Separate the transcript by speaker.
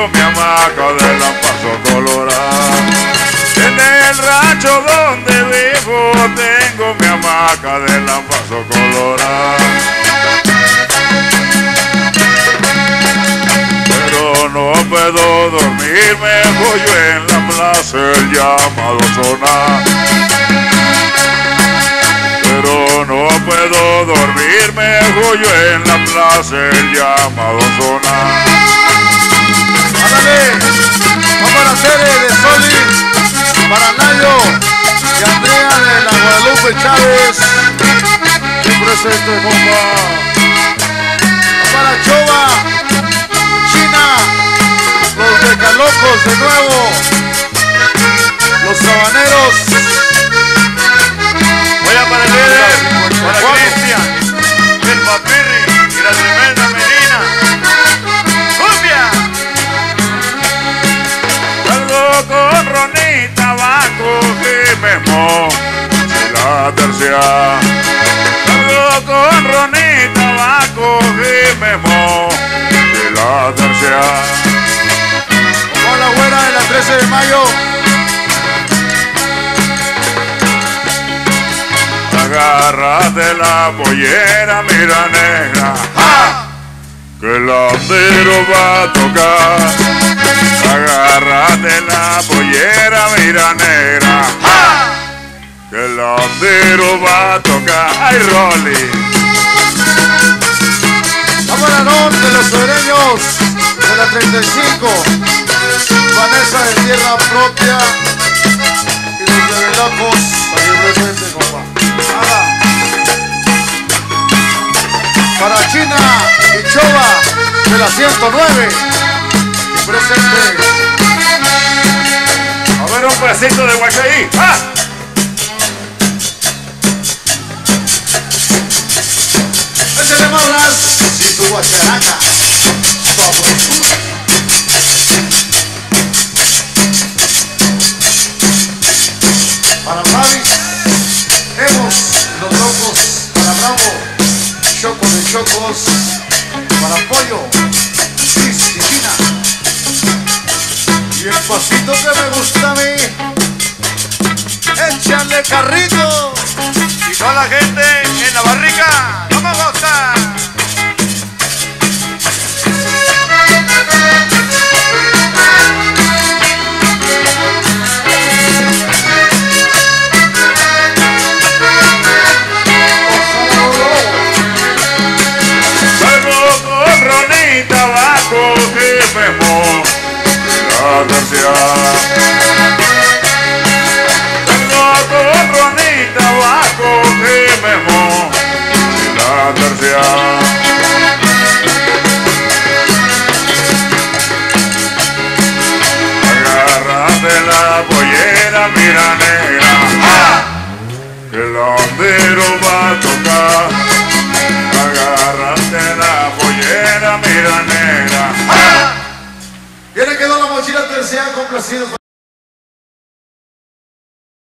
Speaker 1: tengo mi hamaca de la paso colorada. En el rancho donde vivo tengo mi hamaca de la paso colorada. Pero no puedo dormirme, voy en la plaza el llamado sonar. Pero no puedo dormirme, voy en la plaza el llamado sonar.
Speaker 2: Guadalupe Chávez. Presente, compa. Para Chova, China, los Decalocos de nuevo, los Sabaneros.
Speaker 1: Voy a para el líder, para. Cristian, el papirri y la tremenda menina. ¡Cumbia! Salgo con Ronita Baco y Memo y la tercia. Salgo con Ronita Baco y Memo y la tercia.
Speaker 2: Con la güera de la 13 de mayo.
Speaker 1: Agárrate la pollera, mira negra. ¡Ja! Que el andero va a tocar. Agárrate la pollera, mira negra. ¡Ja! Que el andero va a tocar. ¡Ay, Rolly!
Speaker 2: Vamos a norte, los sureños de la 35. Vanessa de tierra propia y los de Velacos. Presente, compa. Nada. Para China y Chova de la 109. Y presente.
Speaker 1: A ver un pedacito de guachaí. ¡Ah!
Speaker 2: Mauras y tu guacharaca. Para Bravis, Hemos, los locos, para Bravo, Choco de Chocos, para Pollo, Chris y el pasito que me gusta a mí, échale carrito.
Speaker 1: Y toda la gente en la barrica. ¡Vamos a gozar! Memo la tercia. Salgo con Ronita bajo que Memo la tercia. Agárrate la pollera, mira pollera, mira negra. ¡Ah!
Speaker 2: Ya le